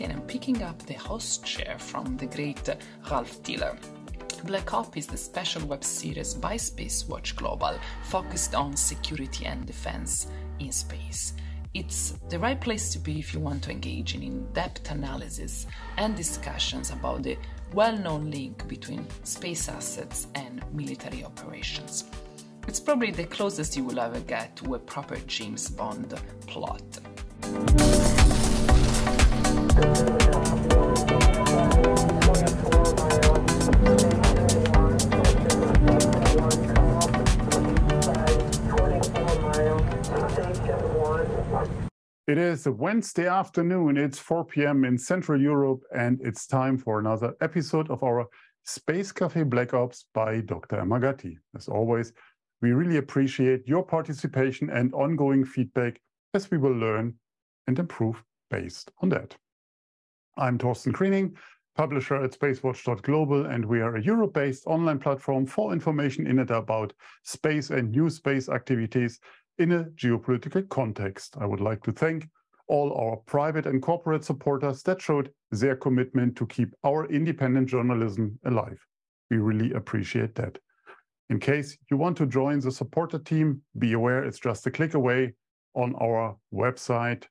And picking up the host chair from the great Ralph Tiller. Black Ops is the special web series by Spacewatch Global focused on security and defense in space. It's the right place to be if you want to engage in in depth analysis and discussions about the well known link between space assets and military operations. It's probably the closest you will ever get to a proper James Bond plot. It is Wednesday afternoon. It's 4 p.m. in Central Europe, and it's time for another episode of our Space Cafe Black Ops by Dr. Emma Gatti. As always, we really appreciate your participation and ongoing feedback as we will learn and improve based on that. I'm Thorsten Kriening, publisher at spacewatch.global, and we are a Europe-based online platform for information in and about space and new space activities in a geopolitical context. I would like to thank all our private and corporate supporters that showed their commitment to keep our independent journalism alive. We really appreciate that. In case you want to join the supporter team, be aware it's just a click away on our website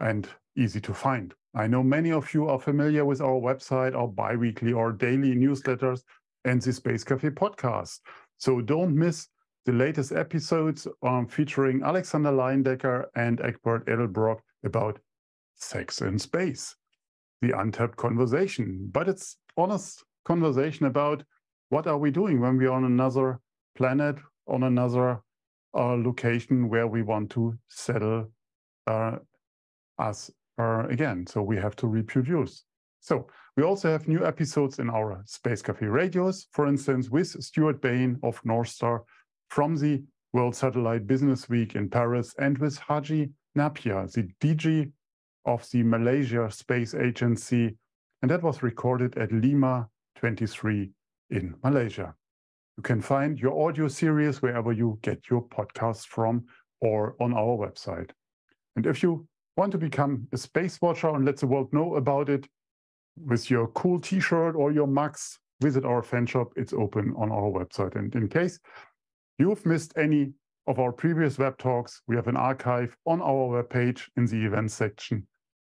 and easy to find. I know many of you are familiar with our website, our biweekly or daily newsletters, and the Space Cafe podcast. So don't miss the latest episodes um, featuring Alexander Layendecker and Egbert Edelbroek about sex in space, the untapped conversation. But it's honest conversation about what are we doing when we're on another planet, on another uh, location where we want to settle uh, us uh, again. So we have to reproduce. So we also have new episodes in our Space Cafe radios, for instance, with Stewart Bain of Northstar from the World Satellite Business Week in Paris and with Haji Napia, the DG of the Malaysia Space Agency. And that was recorded at Lima 23 in Malaysia. You can find your audio series wherever you get your podcasts from or on our website. And if you want to become a space watcher and let the world know about it with your cool t-shirt or your mugs, visit our fan shop. It's open on our website. And in case you've missed any of our previous web talks, we have an archive on our webpage in the events section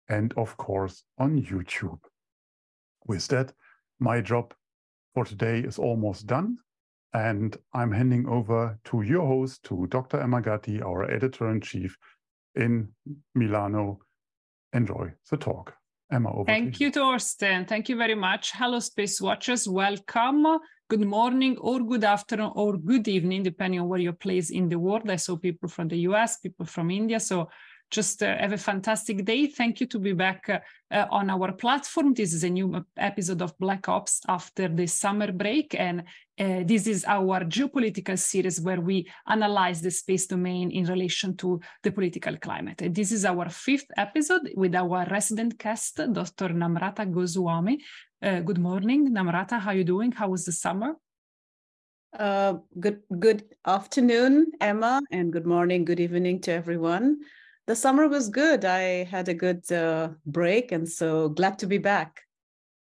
and of course on YouTube. With that, my job for today is almost done. And I'm handing over to your host, to Dr. Emma Gatti, our editor-in-chief in Milano. Enjoy the talk. Emma, over Thank you, Thorsten. Thank you very much. Hello, Space Watchers. Welcome. Good morning or good afternoon or good evening, depending on where you're placed in the world. I saw people from the US, people from India. So just uh, have a fantastic day. Thank you to be back uh, uh, on our platform. This is a new episode of Black Ops after the summer break. And uh, this is our geopolitical series where we analyze the space domain in relation to the political climate. And this is our fifth episode with our resident guest, Dr. Namrata Goswami. Uh, good morning, Namrata. How are you doing? How was the summer? Uh, good good afternoon, Emma, and good morning, good evening to everyone the summer was good. I had a good uh, break, and so glad to be back.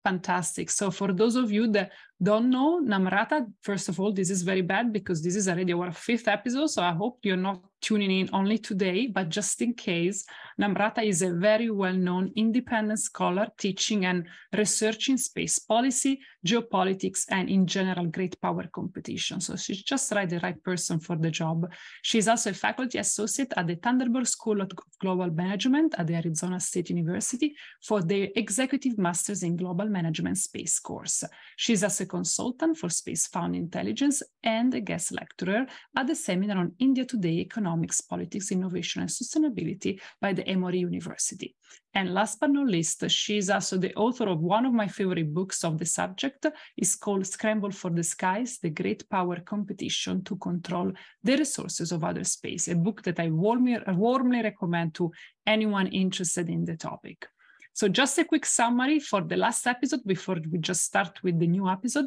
Fantastic. So, for those of you that don't know Namrata, first of all, this is very bad because this is already our fifth episode. So, I hope you're not tuning in only today, but just in case, Namrata is a very well known independent scholar teaching and researching space policy, geopolitics, and in general, great power competition. So she's just right, the right person for the job. She's also a faculty associate at the Thunderbird School of Global Management at the Arizona State University for the Executive Masters in Global Management Space course. She's also a consultant for SpaceFund Intelligence and a guest lecturer at the seminar on India Today Economics, Politics, Innovation, and Sustainability by the Emory University. And last but not least, she is also the author of one of my favorite books of the subject. It's called Scramble for the Skies, The Great Power Competition to Control the Resources of Outer Space, a book that I warmly, warmly recommend to anyone interested in the topic. So just a quick summary for the last episode before we just start with the new episode.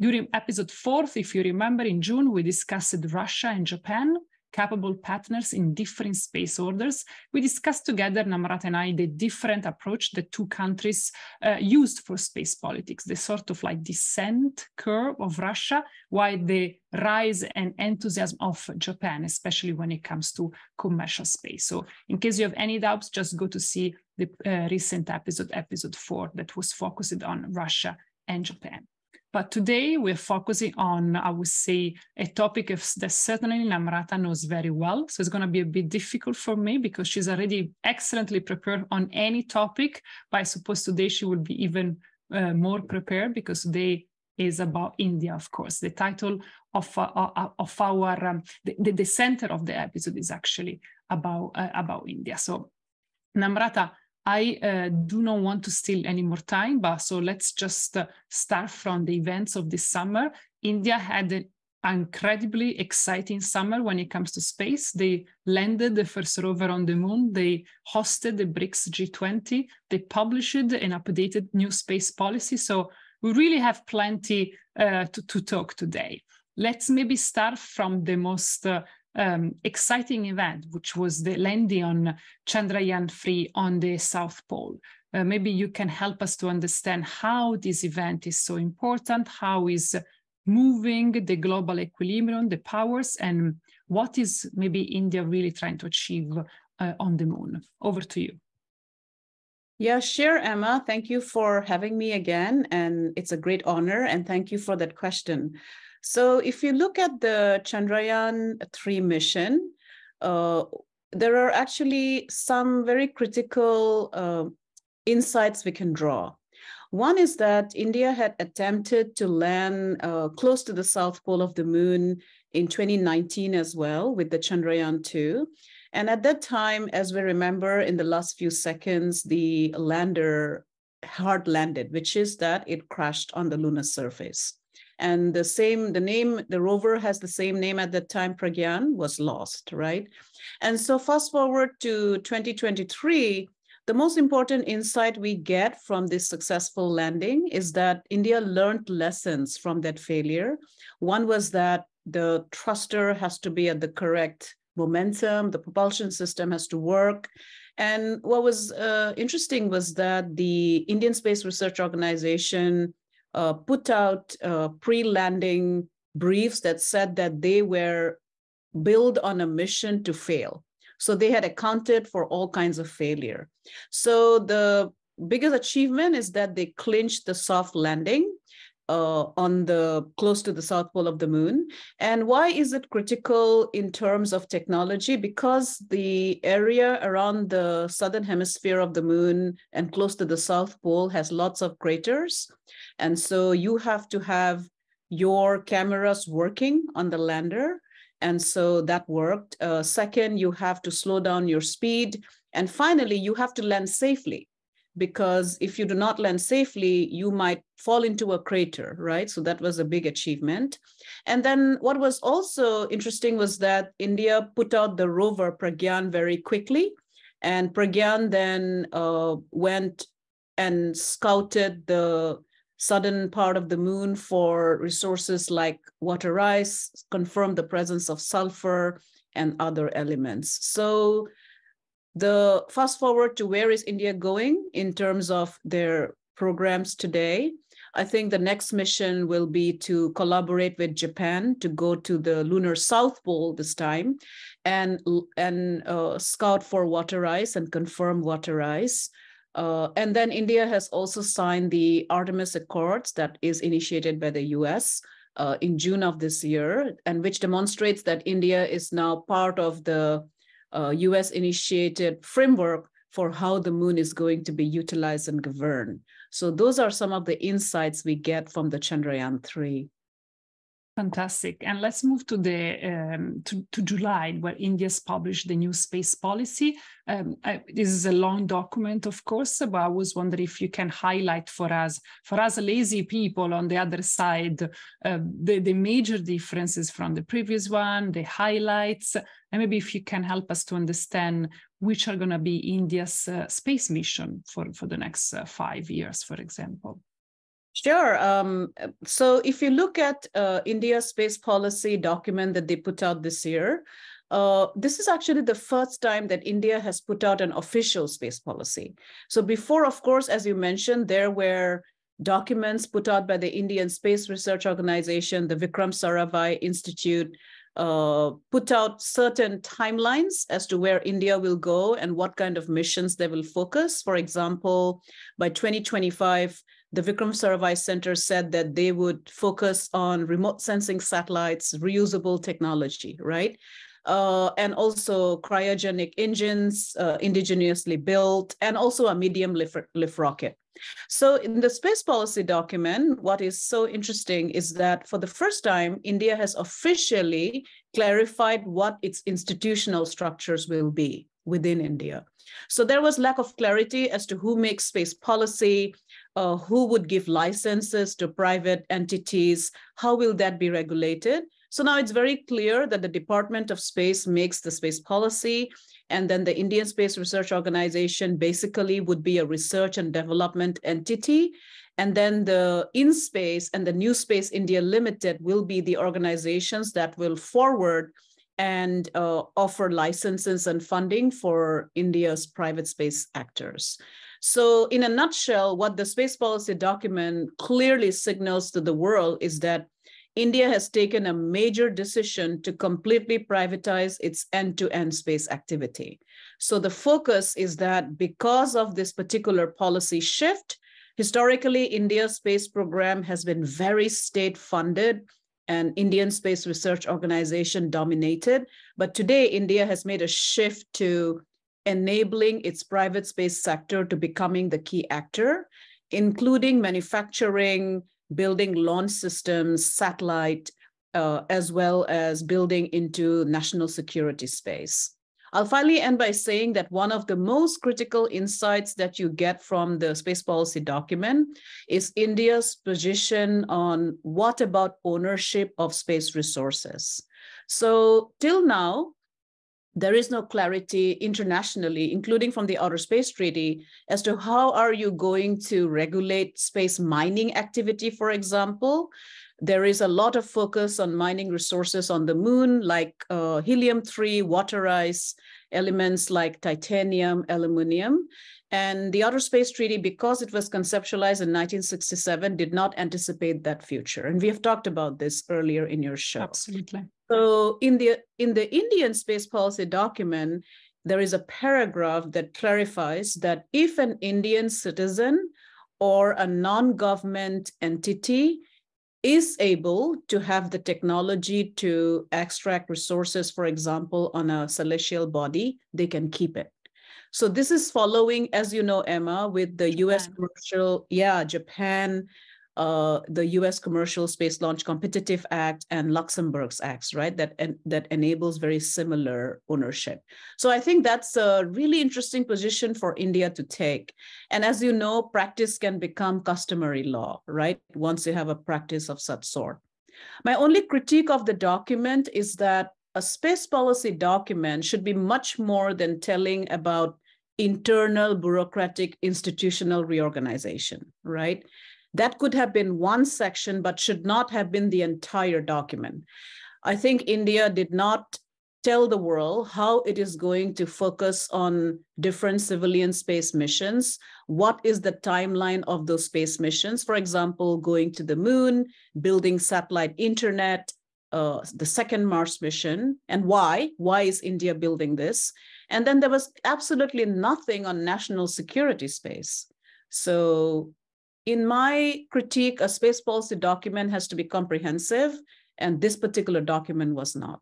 During episode fourth, if you remember, in June, we discussed Russia and Japan capable partners in different space orders. We discussed together, Namrata and I, the different approach the two countries uh, used for space politics, the sort of like descent curve of Russia, while the rise and enthusiasm of Japan, especially when it comes to commercial space. So in case you have any doubts, just go to see the uh, recent episode, episode four, that was focused on Russia and Japan. But today we're focusing on, I would say, a topic that certainly Namrata knows very well. So it's going to be a bit difficult for me because she's already excellently prepared on any topic. But I suppose today she will be even uh, more prepared because today is about India, of course. The title of, uh, uh of our, um, the, the center of the episode is actually about, uh, about India. So Namrata, I uh, do not want to steal any more time, but so let's just uh, start from the events of this summer. India had an incredibly exciting summer when it comes to space. They landed the first rover on the moon. They hosted the BRICS G20. They published an updated new space policy. So we really have plenty uh, to, to, talk today. Let's maybe start from the most uh, um, exciting event, which was the landing on Chandrayaan 3 on the South Pole. Uh, maybe you can help us to understand how this event is so important, how is moving the global equilibrium, the powers, and what is maybe India really trying to achieve uh, on the moon. Over to you. Yeah, sure, Emma. Thank you for having me again. And it's a great honor. And thank you for that question. So if you look at the Chandrayaan 3 mission, uh, there are actually some very critical uh, insights we can draw. One is that India had attempted to land uh, close to the south pole of the moon in 2019 as well with the Chandrayaan 2. And at that time, as we remember in the last few seconds, the lander hard landed, which is that it crashed on the lunar surface and the same the name the rover has the same name at that time pragyan was lost right? And so fast forward to 2023 the most important insight we get from this successful landing is that india learned lessons from that failure. One was that the thruster has to be at the correct momentum the propulsion system has to work. And what was uh, interesting was that the indian space research organization uh, put out uh, pre-landing briefs that said that they were built on a mission to fail. So they had accounted for all kinds of failure. So the biggest achievement is that they clinched the soft landing uh, on the close to the south pole of the moon. And why is it critical in terms of technology? Because the area around the southern hemisphere of the moon and close to the south pole has lots of craters. And so you have to have your cameras working on the lander. And so that worked. Uh, second, you have to slow down your speed. And finally, you have to land safely because if you do not land safely, you might fall into a crater, right? So that was a big achievement. And then what was also interesting was that India put out the rover Pragyan very quickly. And Pragyan then uh, went and scouted the southern part of the moon for resources like water ice, confirmed the presence of sulfur and other elements. So the fast forward to where is India going in terms of their programs today. I think the next mission will be to collaborate with Japan to go to the lunar south pole this time and, and uh, scout for water ice and confirm water ice. Uh, and then India has also signed the Artemis Accords that is initiated by the US uh, in June of this year, and which demonstrates that India is now part of the uh, US initiated framework for how the moon is going to be utilized and governed. So those are some of the insights we get from the Chandrayaan 3. Fantastic. And let's move to the um, to, to, July, where India's published the new space policy. Um, I, this is a long document, of course, but I was wondering if you can highlight for us, for us lazy people on the other side, uh, the, the major differences from the previous one, the highlights, and maybe if you can help us to understand which are going to be India's uh, space mission for, for the next uh, five years, for example. Sure. Um, so if you look at uh, India's space policy document that they put out this year, uh, this is actually the first time that India has put out an official space policy. So before, of course, as you mentioned, there were documents put out by the Indian Space Research Organization, the Vikram Sarabhai Institute, uh, put out certain timelines as to where India will go and what kind of missions they will focus. For example, by 2025, the Vikram Sarabhai Center said that they would focus on remote sensing satellites, reusable technology, right? Uh, and also cryogenic engines, uh, indigenously built, and also a medium lift, lift rocket. So in the space policy document, what is so interesting is that for the first time, India has officially clarified what its institutional structures will be within India. So there was lack of clarity as to who makes space policy, uh, who would give licenses to private entities, how will that be regulated? So now it's very clear that the Department of Space makes the space policy and then the Indian Space Research Organization basically would be a research and development entity. And then the IN-SPACe and the New Space India Limited will be the organizations that will forward and uh, offer licenses and funding for India's private space actors. So in a nutshell, what the space policy document clearly signals to the world is that India has taken a major decision to completely privatize its end-to-end space activity. So the focus is that because of this particular policy shift, historically, India's space program has been very state-funded and Indian Space Research Organization dominated. But today, India has made a shift to enabling its private space sector to becoming the key actor, including manufacturing, building launch systems, satellite, uh, as well as building into national security space. I'll finally end by saying that one of the most critical insights that you get from the space policy document is India's position on what about ownership of space resources. So till now, there is no clarity internationally, including from the Outer Space Treaty, as to how are you going to regulate space mining activity, for example. There is a lot of focus on mining resources on the moon, like uh, helium-3, water ice, elements like titanium, aluminum. And the Outer Space Treaty, because it was conceptualized in 1967, did not anticipate that future. And we have talked about this earlier in your show. Absolutely. So in the in the Indian space policy document, there is a paragraph that clarifies that if an Indian citizen or a non-government entity is able to have the technology to extract resources, for example, on a celestial body, they can keep it. So this is following, as you know, Emma, with the. US commercial, yeah, Japan, uh, the U.S. Commercial Space Launch Competitive Act and Luxembourg's acts, right? That en that enables very similar ownership. So I think that's a really interesting position for India to take. And as you know, practice can become customary law, right? Once you have a practice of such sort. My only critique of the document is that a space policy document should be much more than telling about internal bureaucratic institutional reorganization, right? That could have been one section, but should not have been the entire document. I think India did not tell the world how it is going to focus on different civilian space missions. What is the timeline of those space missions? For example, going to the moon, building satellite internet, uh, the second Mars mission, and why? Why is India building this? And then there was absolutely nothing on national security space. So in my critique, a space policy document has to be comprehensive, and this particular document was not.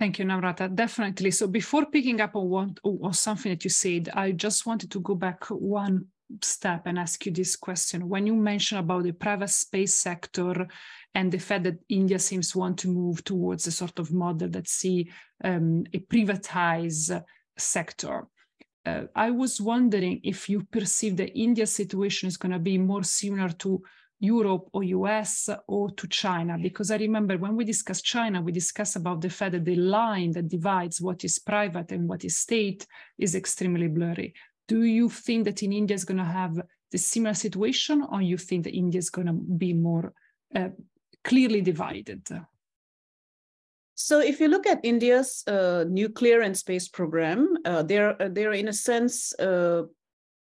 Thank you, Namrata. Definitely. So before picking up on, what, on something that you said, I just wanted to go back one step and ask you this question. When you mention about the private space sector and the fact that India seems to want to move towards a sort of model that see um, a privatized sector, uh, I was wondering if you perceive the India situation is going to be more similar to Europe or US or to China? Because I remember when we discussed China, we discussed about the fact that the line that divides what is private and what is state is extremely blurry. Do you think that in India is going to have the similar situation, or you think that India is going to be more uh, clearly divided? So if you look at India's uh, nuclear and space program, uh, they're they're in a sense, uh,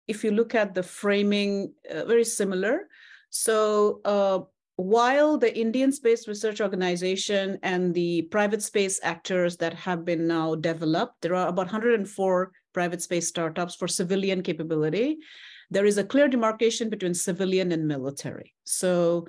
if you look at the framing, uh, very similar. So uh, while the Indian Space Research Organization and the private space actors that have been now developed, there are about 104 private space startups for civilian capability. There is a clear demarcation between civilian and military. So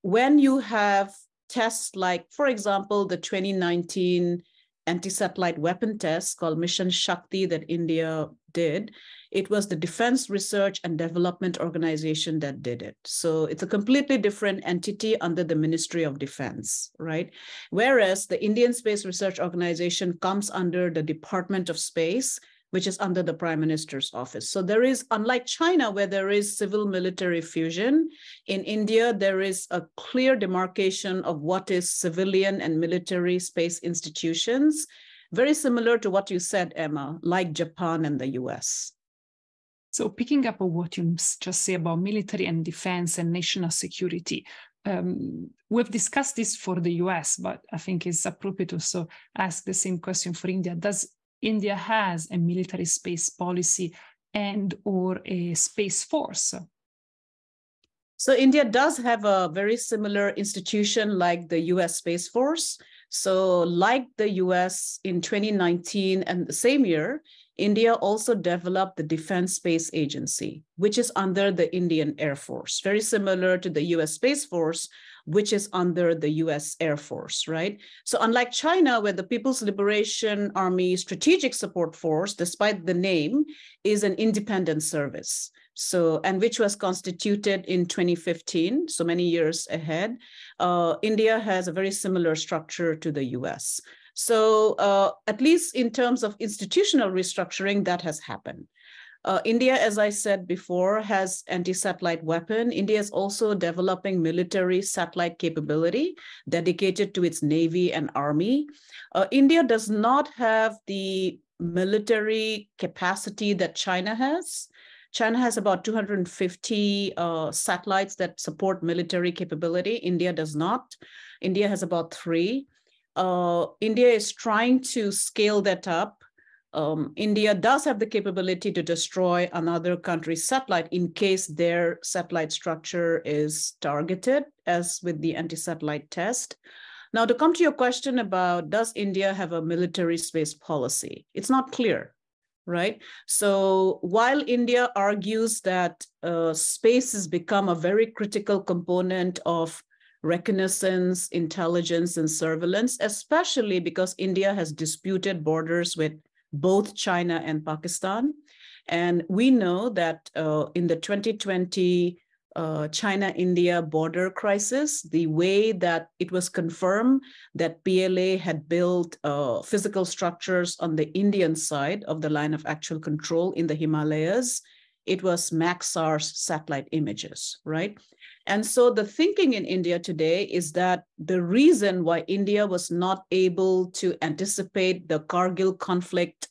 when you have tests like, for example, the 2019 anti-satellite weapon test called Mission Shakti that India did, it was the Defense Research and Development Organization that did it. So it's a completely different entity under the Ministry of Defense, right? Whereas the Indian Space Research Organization comes under the Department of Space which is under the prime minister's office. So there is, unlike China, where there is civil military fusion, in India, there is a clear demarcation of what is civilian and military space institutions, very similar to what you said, Emma, like Japan and the US. So, picking up on what you just say about military and defense and national security, um, we've discussed this for the US, but I think it's appropriate to also ask the same question for India. Does India has a military space policy and or a space force. So India does have a very similar institution like the US Space Force. So like the US in 2019 and the same year, India also developed the Defense Space Agency, which is under the Indian Air Force, very similar to the US Space Force, which is under the US Air Force, right? So unlike China, where the People's Liberation Army Strategic Support Force, despite the name, is an independent service. So, and which was constituted in 2015, so many years ahead. Uh, India has a very similar structure to the US. So uh, at least in terms of institutional restructuring, that has happened. Uh, India, as I said before, has anti-satellite weapon. India is also developing military satellite capability dedicated to its navy and army. Uh, India does not have the military capacity that China has. China has about 250 uh, satellites that support military capability. India does not. India has about three. Uh, India is trying to scale that up um, India does have the capability to destroy another country's satellite in case their satellite structure is targeted, as with the anti-satellite test. Now, to come to your question about does India have a military space policy? It's not clear, right? So while India argues that uh, space has become a very critical component of reconnaissance, intelligence, and surveillance, especially because India has disputed borders with both China and Pakistan. And we know that uh, in the 2020 uh, China India border crisis, the way that it was confirmed that PLA had built uh, physical structures on the Indian side of the line of actual control in the Himalayas, it was Maxar's satellite images, right? And so the thinking in India today is that the reason why India was not able to anticipate the Kargil conflict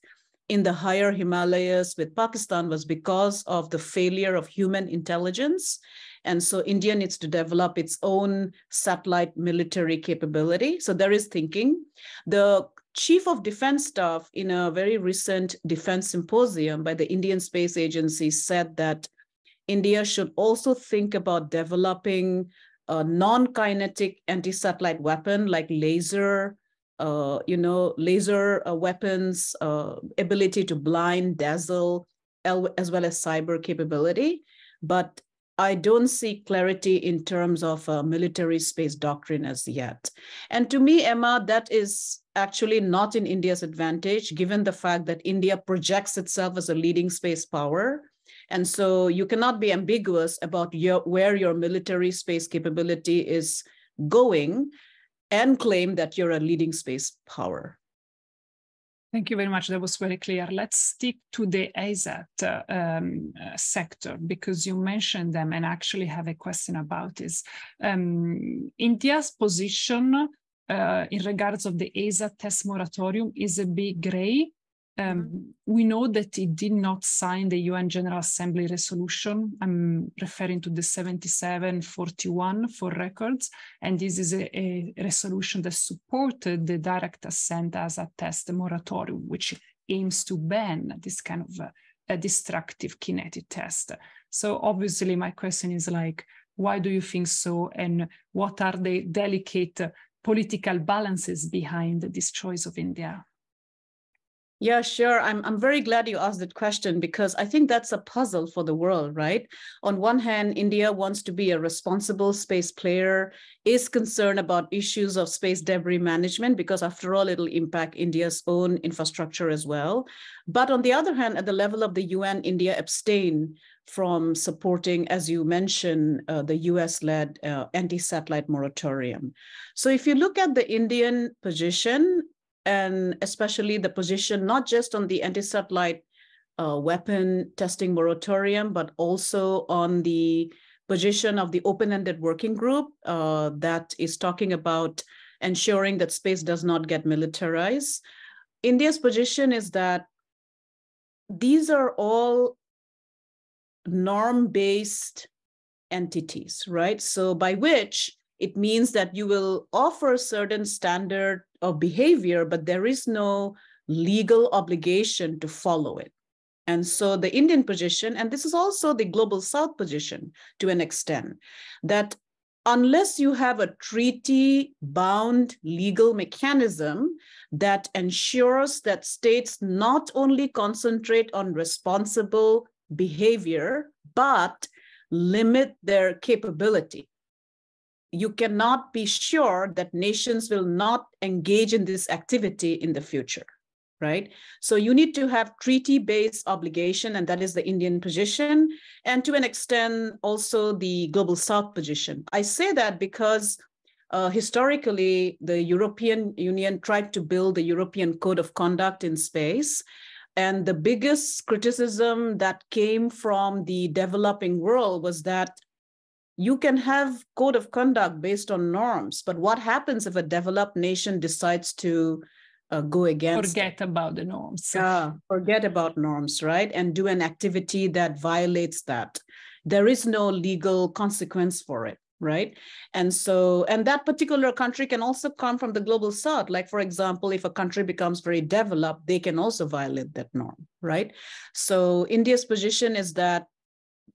in the higher Himalayas with Pakistan was because of the failure of human intelligence. And so India needs to develop its own satellite military capability. So there is thinking. The chief of defense staff in a very recent defense symposium by the Indian Space Agency said that India should also think about developing a non-kinetic anti-satellite weapon like laser, uh, you know, laser uh, weapons, uh, ability to blind, dazzle, as well as cyber capability. But I don't see clarity in terms of a military space doctrine as yet. And to me, Emma, that is actually not in India's advantage, given the fact that India projects itself as a leading space power and so you cannot be ambiguous about your, where your military space capability is going and claim that you're a leading space power. Thank you very much. That was very clear. Let's stick to the ASAT uh, um, uh, sector because you mentioned them and actually have a question about this. Um, India's position uh, in regards of the ASAT test moratorium is a bit gray Um, mm-hmm. We know that it did not sign the UN General Assembly resolution. I'm referring to the 7741 for records. And this is a, a resolution that supported the direct ascent as a test moratorium, which aims to ban this kind of uh, a destructive kinetic test. So obviously my question is like, why do you think so? And what are the delicate political balances behind this choice of India? Yeah, sure. I'm I'm very glad you asked that question because I think that's a puzzle for the world, right? On one hand, India wants to be a responsible space player, is concerned about issues of space debris management because after all it'll impact India's own infrastructure as well. But on the other hand, at the level of the UN, India abstained from supporting, as you mentioned, uh, the US-led uh, anti-satellite moratorium. So if you look at the Indian position, and especially the position not just on the anti-satellite uh, weapon testing moratorium, but also on the position of the open-ended working group uh, that is talking about ensuring that space does not get militarized. India's position is that these are all norm-based entities, right? So by which it means that you will offer certain standard of behavior, but there is no legal obligation to follow it. And so the Indian position, and this is also the global South position to an extent, that unless you have a treaty bound legal mechanism that ensures that states not only concentrate on responsible behavior, but limit their capability you cannot be sure that nations will not engage in this activity in the future right? So you need to have treaty based obligation and that is the indian position and to an extent also the global south position. I say that because uh, historically the european union tried to build the european code of conduct in space and the biggest criticism that came from the developing world was that you can have code of conduct based on norms but what happens if a developed nation decides to uh, go against forget about the norms. Yeah forget about norms right? And do an activity that violates that. There is no legal consequence for it right? And so and that particular country can also come from the global south. Like for example if a country becomes very developed they can also violate that norm right? So india's position is that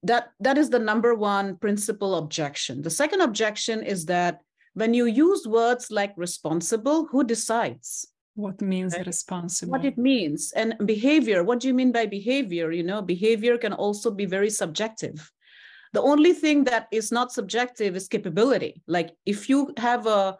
that that is the number one principal objection. The second objection is that when you use words like responsible who decides? What means right? responsible? What it means and behavior. What do you mean by behavior? You know behavior can also be very subjective. The only thing that is not subjective is capability. Like if you have a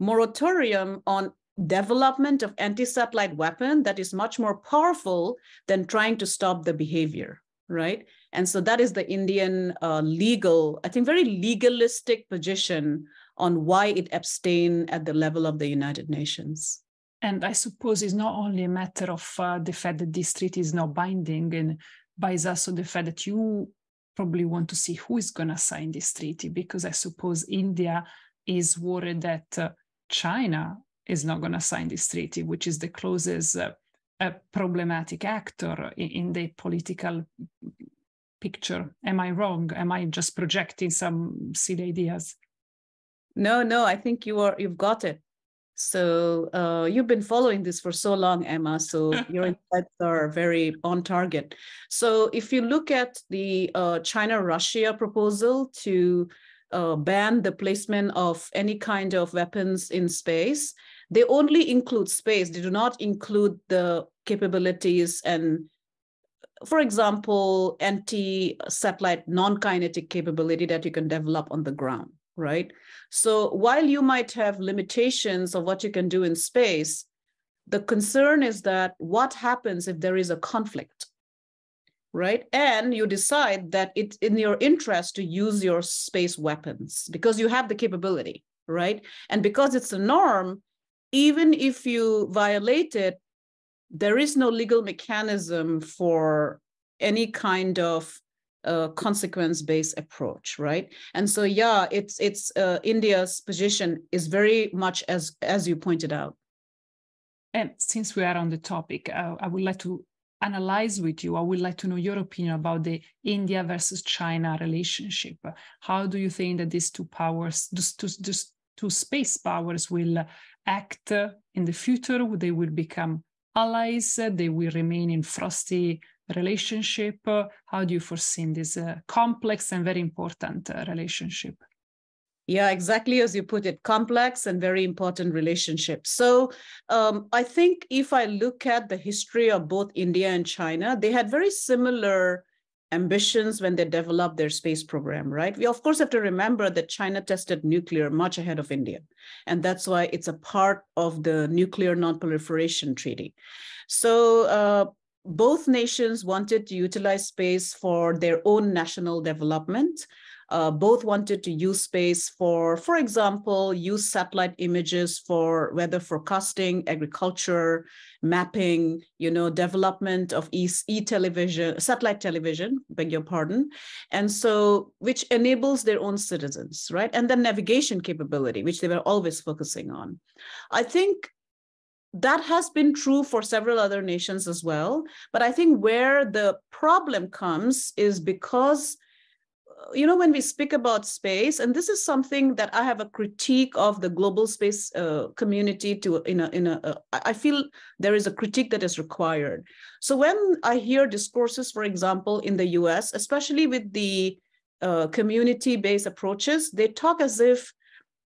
moratorium on development of anti-satellite weapon that is much more powerful than trying to stop the behavior right and so that is the Indian uh, legal, I think, very legalistic position on why it abstained at the level of the United Nations. And I suppose it's not only a matter of uh, the fact that this treaty is not binding, and by also the fact that you probably want to see who is going to sign this treaty, because I suppose India is worried that uh, China is not going to sign this treaty, which is the closest uh, problematic actor in, in the political picture. Am I wrong? Am I just projecting some silly ideas? No, no, I think you are you've got it. So uh, you've been following this for so long, Emma. So your insights are very on target. So if you look at the uh, China-Russia proposal to uh, ban the placement of any kind of weapons in space, they only include space. They do not include the capabilities and for example, anti-satellite non-kinetic capability that you can develop on the ground, right? So while you might have limitations of what you can do in space, the concern is that what happens if there is a conflict, right? And you decide that it's in your interest to use your space weapons because you have the capability, right? And because it's a norm, even if you violate it, there is no legal mechanism for any kind of uh, consequence-based approach, right? And so, yeah, it's it's uh, India's position is very much as as you pointed out. and since we are on the topic, uh, I would like to analyze with you. I would like to know your opinion about the India versus China relationship. How do you think that these two powers, these two, these two space powers, will act in the future? They will become allies. They will remain in frosty relationship. How do you foresee this uh, complex and very important uh, relationship? Yeah, exactly as you put it, complex and very important relationship. So um, I think if I look at the history of both India and China, they had very similar ambitions when they developed their space program, right? We of course have to remember that China tested nuclear much ahead of India. And that's why it's a part of the nuclear non-proliferation treaty. So uh, both nations wanted to utilize space for their own national development uh, both wanted to use space for, for example, use satellite images for weather forecasting, agriculture, mapping, you know, development of e-television, satellite television, beg your pardon. And so, which enables their own citizens, right? And then navigation capability, which they were always focusing on. I think that has been true for several other nations as well. But I think where the problem comes is because you know, when we speak about space, and this is something that I have a critique of the global space uh, community to, in a, in a, uh, I feel there is a critique that is required. So when I hear discourses, for example, in the US, especially with the uh, community-based approaches, they talk as if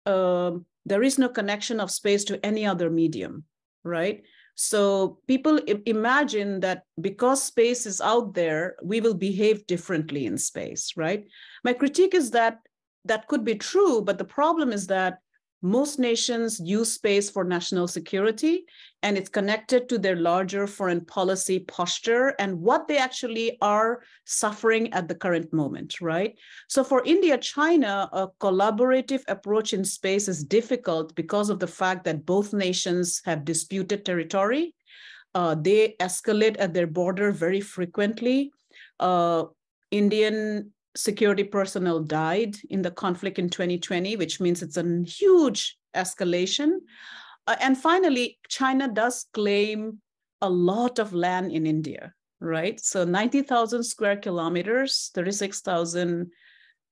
uh, there is no connection of space to any other medium, right? So people imagine that because space is out there, we will behave differently in space, right? My critique is that that could be true, but the problem is that most nations use space for national security, and it's connected to their larger foreign policy posture and what they actually are suffering at the current moment, right? So for India, China, a collaborative approach in space is difficult because of the fact that both nations have disputed territory. Uh, they escalate at their border very frequently. Uh, Indian security personnel died in the conflict in 2020, which means it's a huge escalation. Uh, and finally, China does claim a lot of land in India, right? So 90,000 square kilometers, 36,000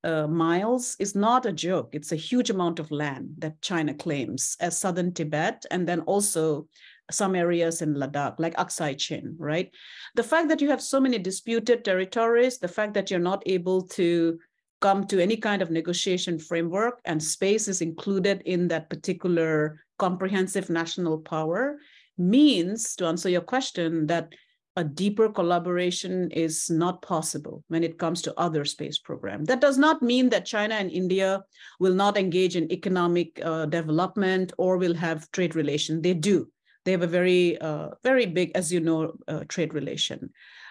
uh, miles is not a joke. It's a huge amount of land that China claims as southern Tibet and then also some areas in Ladakh, like Aksai Chin, right? The fact that you have so many disputed territories, the fact that you're not able to come to any kind of negotiation framework and space is included in that particular comprehensive national power means, to answer your question, that a deeper collaboration is not possible when it comes to other space programs. That does not mean that China and India will not engage in economic uh, development or will have trade relations. They do. They have a very, uh, very big, as you know, uh, trade relation.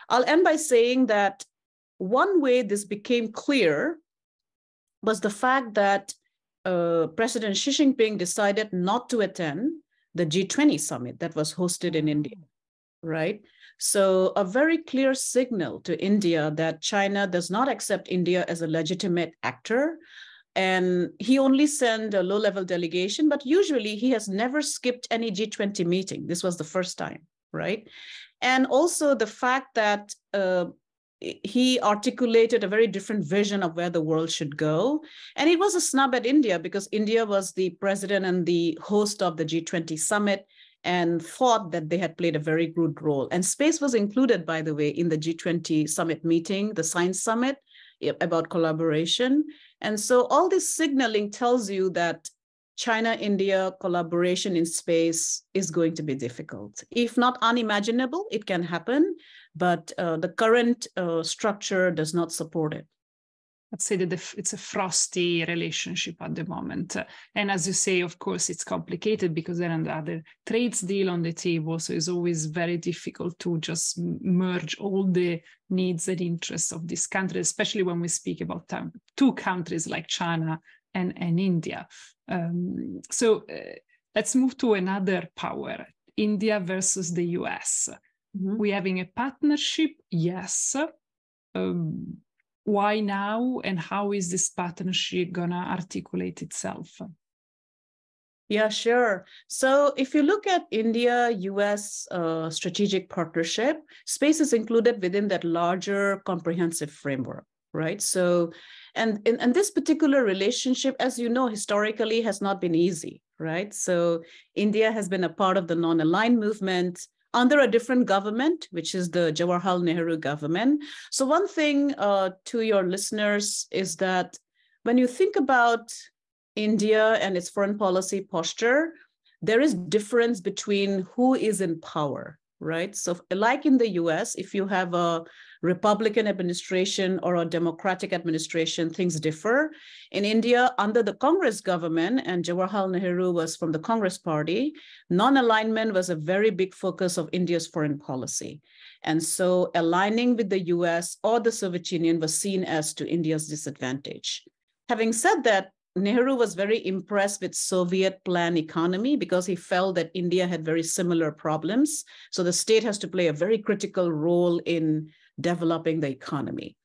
I'll end by saying that one way this became clear was the fact that uh, President Xi Jinping decided not to attend the G20 summit that was hosted in India, right? So, a very clear signal to India that China does not accept India as a legitimate actor, and he only sent a low level delegation, but usually he has never skipped any G20 meeting. This was the first time, right? And also the fact that uh, he articulated a very different vision of where the world should go. And it was a snub at India because India was the president and the host of the G20 summit and thought that they had played a very good role. And space was included, by the way, in the G20 summit meeting, the science summit about collaboration. And so all this signaling tells you that China-India collaboration in space is going to be difficult. If not unimaginable, it can happen, but uh, the current uh, structure does not support it let's say that it's a frosty relationship at the moment. And as you say, of course, it's complicated because there are other trades deal on the table. So it's always very difficult to just merge all the needs and interests of this country, especially when we speak about two countries like China and, and India. Um, so uh, let's move to another power, India versus the US. Mm-hmm. We're having a partnership, yes. Um, why now and how is this partnership going to articulate itself? Yeah, sure. So if you look at India US uh, strategic partnership, space is included within that larger comprehensive framework, right? So, and, and, and this particular relationship, as you know, historically has not been easy, right? So India has been a part of the non-aligned movement under a different government, which is the Jawaharlal Nehru government. So one thing uh, to your listeners is that when you think about India and its foreign policy posture, there is difference between who is in power, right? So like in the US, if you have a Republican administration or a Democratic administration, things differ. In India, under the Congress government, and Jawaharlal Nehru was from the Congress party, non-alignment was a very big focus of India's foreign policy. And so aligning with the US or the Soviet Union was seen as to India's disadvantage. Having said that, Nehru was very impressed with Soviet plan economy because he felt that India had very similar problems. So the state has to play a very critical role in developing the economy.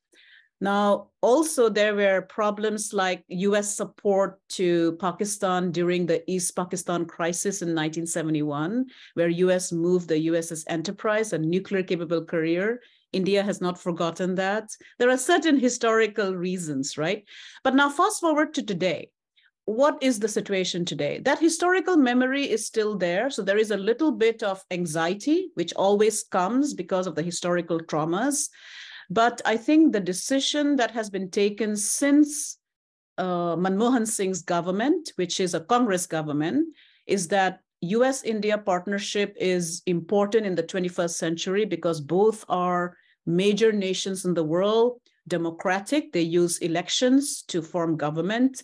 Now, also there were problems like US support to Pakistan during the East Pakistan crisis in 1971, where US moved the USS Enterprise, a nuclear capable carrier, India has not forgotten that. There are certain historical reasons, right? But now, fast forward to today. What is the situation today? That historical memory is still there. So there is a little bit of anxiety, which always comes because of the historical traumas. But I think the decision that has been taken since uh, Manmohan Singh's government, which is a Congress government, is that US India partnership is important in the 21st century because both are major nations in the world, democratic. They use elections to form government.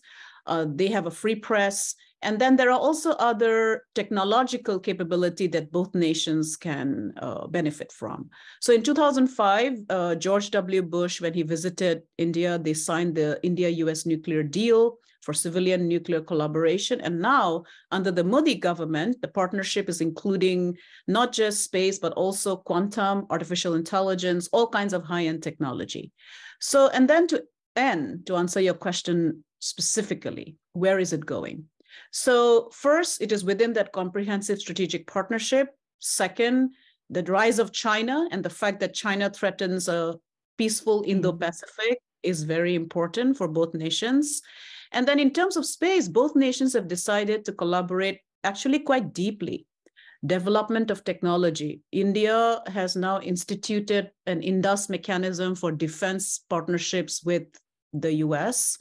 Uh, they have a free press. And then there are also other technological capability that both nations can uh, benefit from. So in 2005, uh, George W. Bush, when he visited India, they signed the India-US nuclear deal for civilian nuclear collaboration. And now, under the Modi government, the partnership is including not just space, but also quantum, artificial intelligence, all kinds of high end technology. So, and then to end, to answer your question specifically, where is it going? So, first, it is within that comprehensive strategic partnership. Second, the rise of China and the fact that China threatens a peaceful mm-hmm. Indo Pacific is very important for both nations. And then in terms of space, both nations have decided to collaborate actually quite deeply. Development of technology. India has now instituted an Indus mechanism for defense partnerships with the US.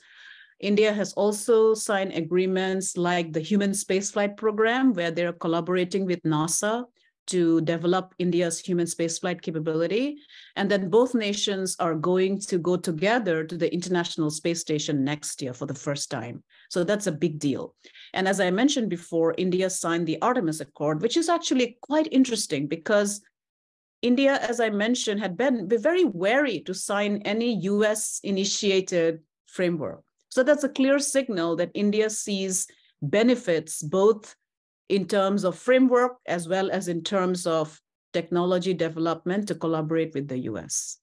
India has also signed agreements like the Human Spaceflight Program, where they're collaborating with NASA to develop India's human spaceflight capability. And then both nations are going to go together to the International Space Station next year for the first time. So that's a big deal. And as I mentioned before, India signed the Artemis Accord, which is actually quite interesting because India, as I mentioned, had been very wary to sign any US initiated framework. So that's a clear signal that India sees benefits both in terms of framework as well as in terms of technology development to collaborate with the US.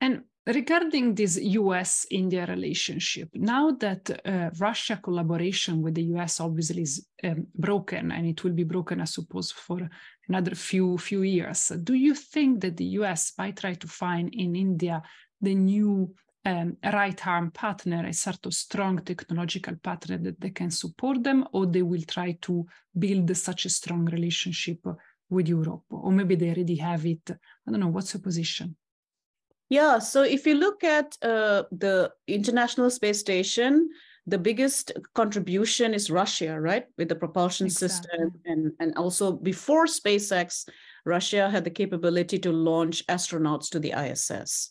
And regarding this US India relationship, now that uh, Russia collaboration with the US obviously is um, broken and it will be broken, I suppose, for another few few years, do you think that the US might try to find in India the new um, right arm partner, a sort of strong technological partner that they can support them, or they will try to build such a strong relationship with Europe, or maybe they already have it. I don't know. What's your position? Yeah, so if you look at uh, the International Space Station, the biggest contribution is Russia, right, with the propulsion exactly. system, and and also before SpaceX, Russia had the capability to launch astronauts to the ISS.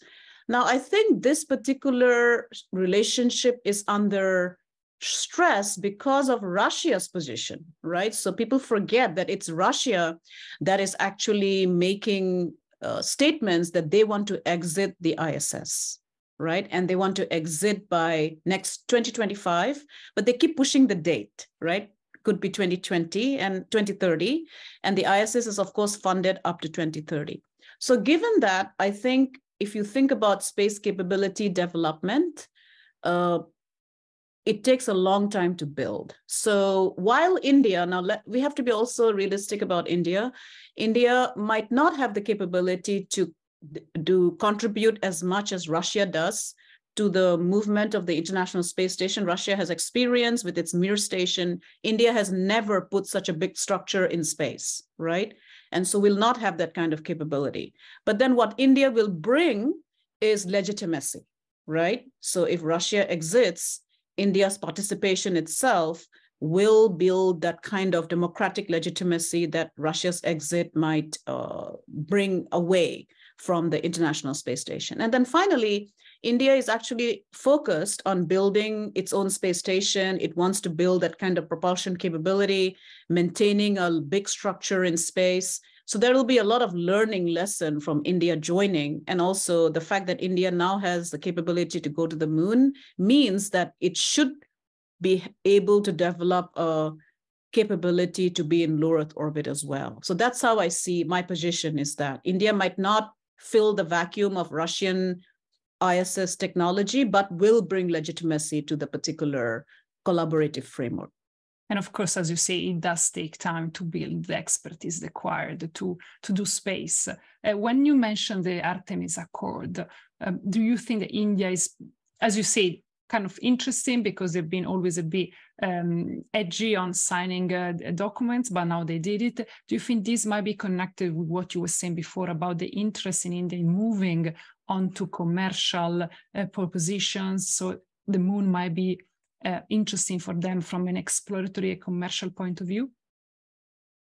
Now, I think this particular relationship is under stress because of Russia's position, right? So people forget that it's Russia that is actually making uh, statements that they want to exit the ISS, right? And they want to exit by next 2025, but they keep pushing the date, right? Could be 2020 and 2030. And the ISS is, of course, funded up to 2030. So, given that, I think if you think about space capability development, uh, it takes a long time to build. So while India, now let, we have to be also realistic about India, India might not have the capability to do contribute as much as Russia does to the movement of the International Space Station. Russia has experience with its Mir station. India has never put such a big structure in space, right? And so we'll not have that kind of capability. But then what India will bring is legitimacy, right? So if Russia exits, India's participation itself will build that kind of democratic legitimacy that Russia's exit might uh, bring away from the International Space Station. And then finally, India is actually focused on building its own space station. It wants to build that kind of propulsion capability, maintaining a big structure in space. So there will be a lot of learning lesson from India joining. And also the fact that India now has the capability to go to the moon means that it should be able to develop a capability to be in low Earth orbit as well. So that's how I see my position is that India might not fill the vacuum of Russian ISS technology, but will bring legitimacy to the particular collaborative framework. And of course, as you say, it does take time to build the expertise required to, to do space. Uh, when you mentioned the Artemis Accord, uh, do you think that India is, as you say, kind of interesting because they've been always a bit um, edgy on signing uh, documents, but now they did it. Do you think this might be connected with what you were saying before about the interest in India moving onto commercial uh, propositions? So the moon might be uh, interesting for them from an exploratory commercial point of view?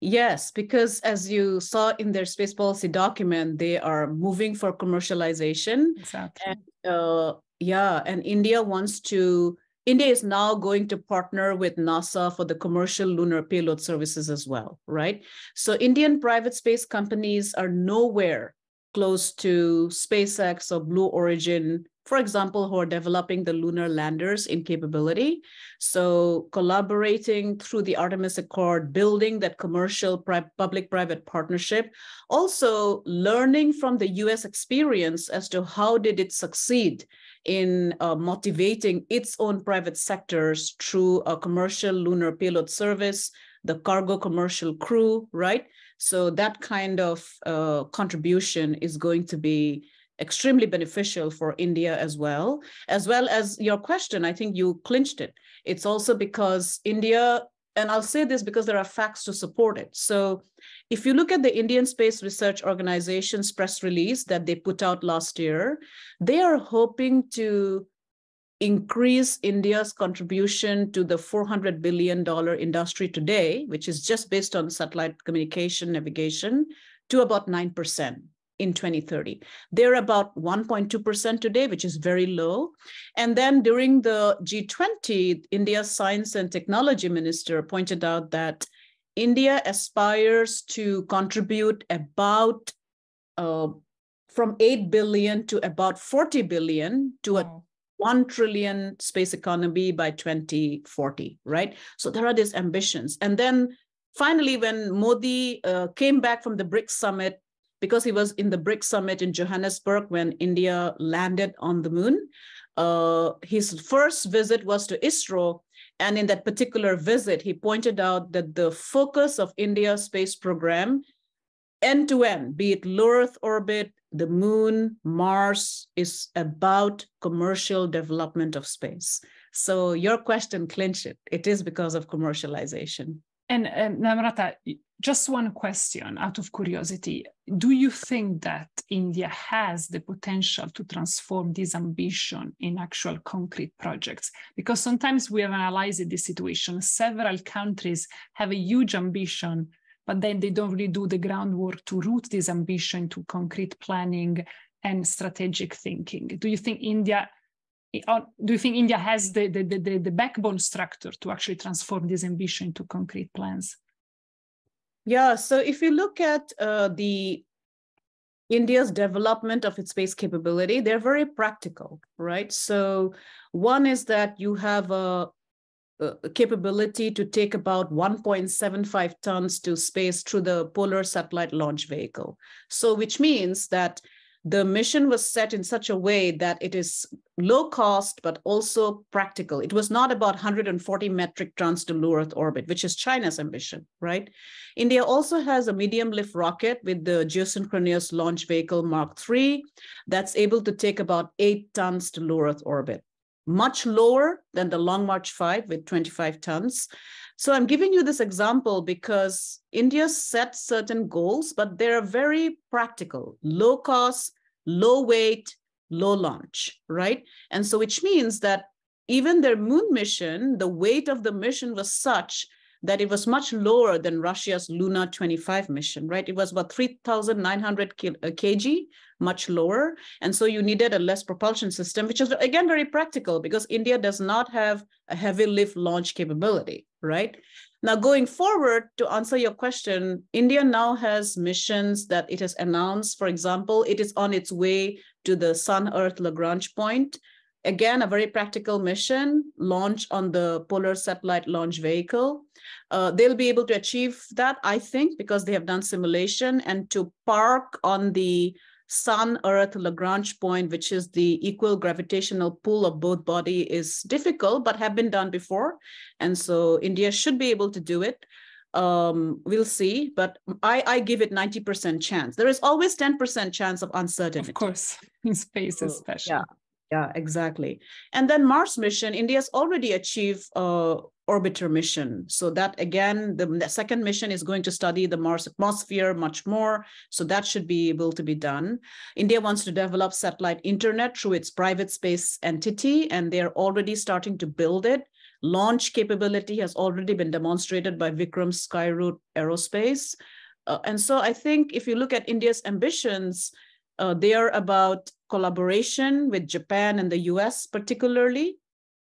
Yes, because as you saw in their space policy document, they are moving for commercialization. Exactly. And uh, yeah, and India wants to, India is now going to partner with NASA for the commercial lunar payload services as well, right? So Indian private space companies are nowhere close to SpaceX or Blue Origin, for example, who are developing the lunar landers in capability. So collaborating through the Artemis Accord, building that commercial public-private partnership, also learning from the US experience as to how did it succeed in uh, motivating its own private sectors through a commercial lunar payload service, the cargo commercial crew, right? So that kind of uh, contribution is going to be extremely beneficial for India as well, as well as your question. I think you clinched it. It's also because India and I'll say this because there are facts to support it. So if you look at the Indian Space Research Organization's press release that they put out last year, they are hoping to increase India's contribution to the $400 billion industry today, which is just based on satellite communication navigation, to about 9% in 2030. They're about 1.2% today, which is very low. And then during the G20, India's science and technology minister pointed out that India aspires to contribute about uh, from 8 billion to about 40 billion to a 1 trillion space economy by 2040, right? So there are these ambitions. And then finally, when Modi uh, came back from the BRICS summit because he was in the BRICS summit in Johannesburg when India landed on the moon. Uh, his first visit was to ISRO. And in that particular visit, he pointed out that the focus of India's space program, end to end, be it low Earth orbit, the moon, Mars, is about commercial development of space. So your question clinched it. It is because of commercialization. And Namrata, just one question out of curiosity. Do you think that India has the potential to transform this ambition in actual concrete projects? Because sometimes we have analyzed this situation. Several countries have a huge ambition, but then they don't really do the groundwork to root this ambition to concrete planning and strategic thinking. Do you think India do you think India has the, the, the, the backbone structure to actually transform this ambition into concrete plans? Yeah, so if you look at uh, the India's development of its space capability, they're very practical, right? So one is that you have a, a capability to take about 1.75 tons to space through the Polar Satellite Launch Vehicle. So which means that the mission was set in such a way that it is low cost, but also practical. It was not about 140 metric tons to low Earth orbit, which is China's ambition, right? India also has a medium lift rocket with the geosynchronous launch vehicle Mark III that's able to take about eight tons to low Earth orbit, much lower than the Long March 5 with 25 tons. So I'm giving you this example because India set certain goals, but they're very practical, low cost, low weight, low launch, right? And so, which means that even their moon mission, the weight of the mission was such that it was much lower than Russia's Luna 25 mission, right? It was about 3,900 kg, uh, much lower. And so you needed a less propulsion system, which is, again, very practical because India does not have a heavy lift launch capability, right? Now, going forward, to answer your question, India now has missions that it has announced. For example, it is on its way to the Sun Earth Lagrange point. Again, a very practical mission, launch on the Polar Satellite Launch Vehicle. Uh, they'll be able to achieve that, I think, because they have done simulation and to park on the Sun Earth Lagrange point, which is the equal gravitational pull of both body, is difficult, but have been done before. And so India should be able to do it. Um, we'll see, but I, I give it 90% chance. There is always 10% chance of uncertainty. Of course, in space, especially. Yeah, yeah, exactly. And then Mars mission, India's already achieved uh, orbiter mission. So that again, the, the, second mission is going to study the Mars atmosphere much more. So that should be able to be done. India wants to develop satellite internet through its private space entity, and they're already starting to build it. Launch capability has already been demonstrated by Vikram Skyroot Aerospace. Uh, and so I think if you look at India's ambitions, uh, they are about collaboration with Japan and the US, particularly.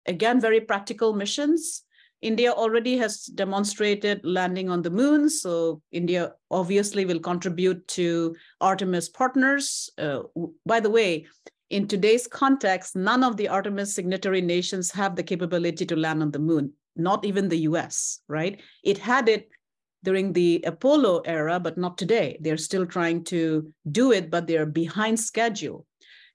Again, very practical missions. India already has demonstrated landing on the moon, so India obviously will contribute to Artemis partners. Uh, by the way, in today's context, none of the Artemis signatory nations have the capability to land on the moon, not even the US, right? It had it during the Apollo era, but not today. They're still trying to do it, but they're behind schedule.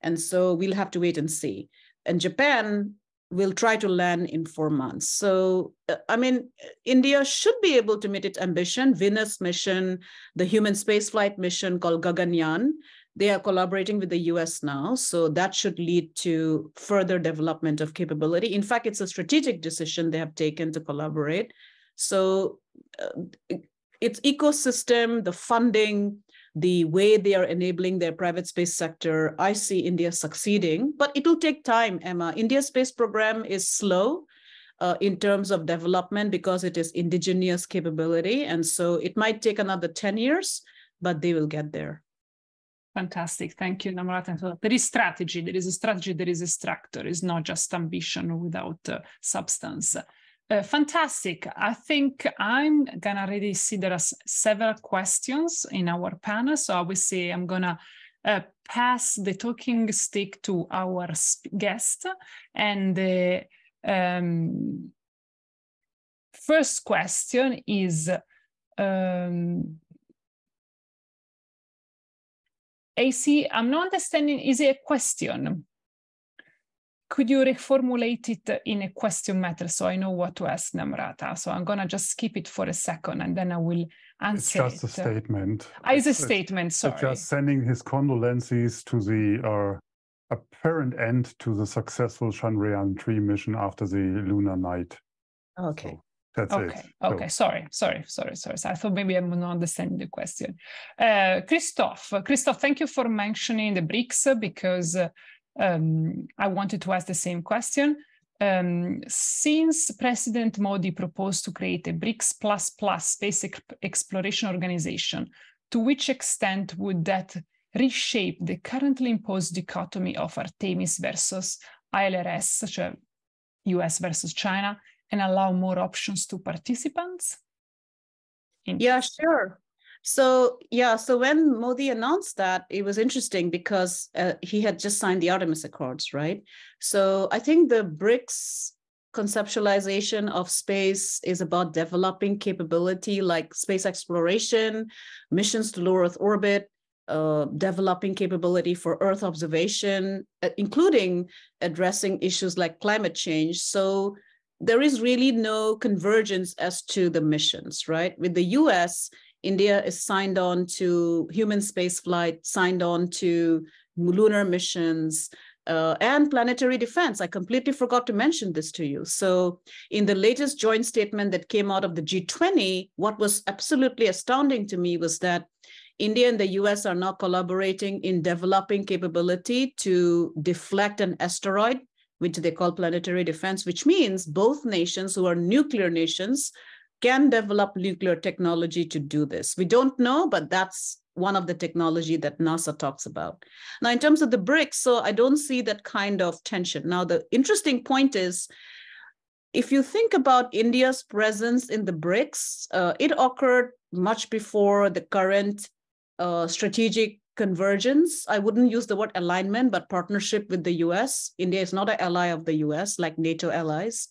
And so we'll have to wait and see. And Japan will try to land in four months. So, uh, I mean, India should be able to meet its ambition. Venus mission, the human spaceflight mission called Gaganyaan, they are collaborating with the US now. So that should lead to further development of capability. In fact, it's a strategic decision they have taken to collaborate. So uh, its ecosystem, the funding, the way they are enabling their private space sector, I see India succeeding, but it will take time, Emma. India's space program is slow uh, in terms of development because it is indigenous capability. And so it might take another 10 years, but they will get there. Fantastic. Thank you, Namrata. There is strategy. There is a strategy. There is a structure. It's not just ambition without uh, substance. Uh, fantastic. I think I'm gonna already see there are several questions in our panel. So say I'm gonna uh, pass the talking stick to our guest. And the um, first question is um, AC, I'm not understanding, is it a question? Could you reformulate it in a question matter so I know what to ask Namrata? So I'm gonna just skip it for a second and then I will answer. It's just it. a statement. Ah, it's, it's a statement. Sorry. It's just sending his condolences to the uh, apparent end to the successful Chandrayaan 3 mission after the lunar night. Okay. So that's okay. it. Okay. So. Sorry. Sorry. Sorry. Sorry. I thought maybe I'm not understanding the question. Uh, Christophe, Christophe, thank you for mentioning the BRICS because. Uh, um, I wanted to ask the same question. Um, since President Modi proposed to create a BRICS plus plus space exploration organization, to which extent would that reshape the currently imposed dichotomy of Artemis versus ILRS, such as US versus China, and allow more options to participants? Yeah, sure. So yeah, so when Modi announced that, it was interesting because uh, he had just signed the Artemis Accords, right? So I think the BRICS conceptualization of space is about developing capability like space exploration, missions to low Earth orbit, uh, developing capability for Earth observation, uh, including addressing issues like climate change. So there is really no convergence as to the missions, right? With the US, India is signed on to human space flight, signed on to lunar missions, uh, and planetary defense. I completely forgot to mention this to you. So, in the latest joint statement that came out of the G20, what was absolutely astounding to me was that India and the US are now collaborating in developing capability to deflect an asteroid, which they call planetary defense, which means both nations who are nuclear nations can develop nuclear technology to do this. We don't know, but that's one of the technology that NASA talks about. Now, in terms of the BRICS, so I don't see that kind of tension. Now, the interesting point is, if you think about India's presence in the BRICS, uh, it occurred much before the current uh, strategic convergence. I wouldn't use the word alignment, but partnership with the US. India is not an ally of the US like NATO allies.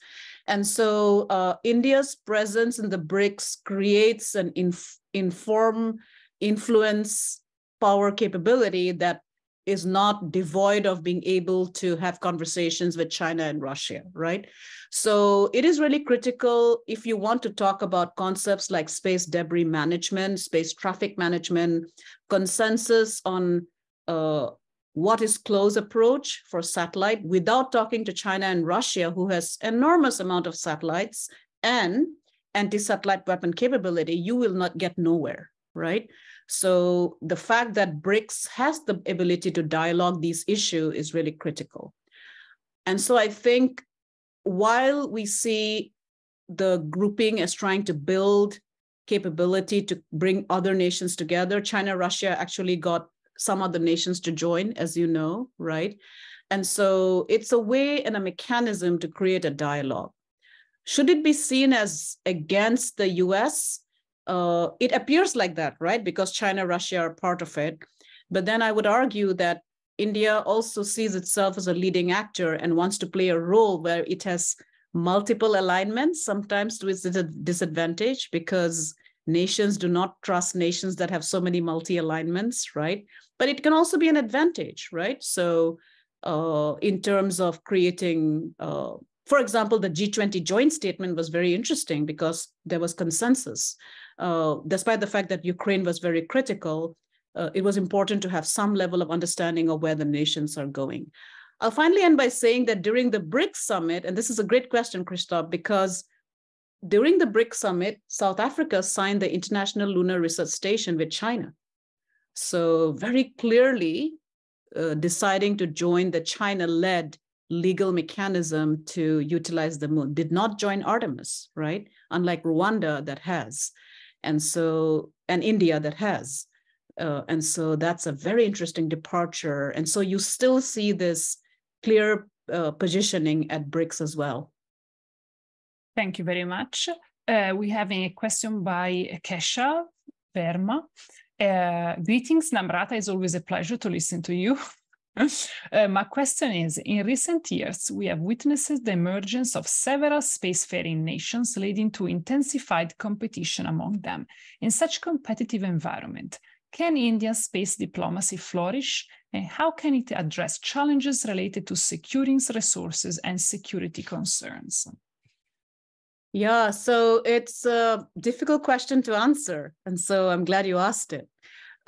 And so uh, India's presence in the BRICS creates an inf- inform influence power capability that is not devoid of being able to have conversations with China and Russia, right? So it is really critical if you want to talk about concepts like space debris management, space traffic management, consensus on uh, what is close approach for satellite without talking to China and Russia, who has enormous amount of satellites and anti-satellite weapon capability, you will not get nowhere, right? So the fact that BRICS has the ability to dialogue these issues is really critical. And so I think while we see the grouping as trying to build capability to bring other nations together, China, Russia actually got some other nations to join, as you know, right? And so it's a way and a mechanism to create a dialogue. Should it be seen as against the US? Uh, it appears like that, right? Because China, Russia are part of it. But then I would argue that India also sees itself as a leading actor and wants to play a role where it has multiple alignments, sometimes to its disadvantage, because nations do not trust nations that have so many multi alignments, right? But it can also be an advantage, right? So, uh, in terms of creating uh, for example, the G20 joint statement was very interesting because there was consensus. Uh, despite the fact that Ukraine was very critical, uh, it was important to have some level of understanding of where the nations are going. I'll finally end by saying that during the BRICS summit, and this is a great question, Christoph, because during the BRICS summit, South Africa signed the International Lunar Research Station with China. So, very clearly, uh, deciding to join the China led legal mechanism to utilize the moon, did not join Artemis, right? Unlike Rwanda that has. And so, and India that has. Uh, and so that's a very interesting departure. And so you still see this clear uh, positioning at BRICS as well. Thank you very much. Uh, we have a question by Kesha Verma. Uh, greetings, Namrata. It's always a pleasure to listen to you. Uh, my question is In recent years, we have witnessed the emergence of several spacefaring nations, leading to intensified competition among them. In such competitive environment, can Indian space diplomacy flourish? And how can it address challenges related to securing resources and security concerns? Yeah, so it's a difficult question to answer. And so I'm glad you asked it